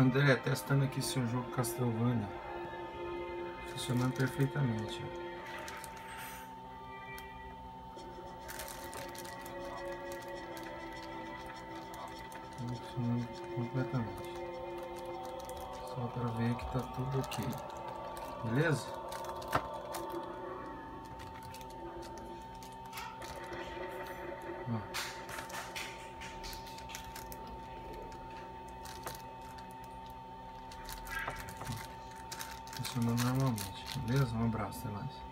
André, testando aqui seu jogo Castlevania. Funcionando perfeitamente. Funcionando completamente. Só para ver que tá tudo ok. Beleza? Ó. funcionando normalmente, beleza? Um abraço, até mais.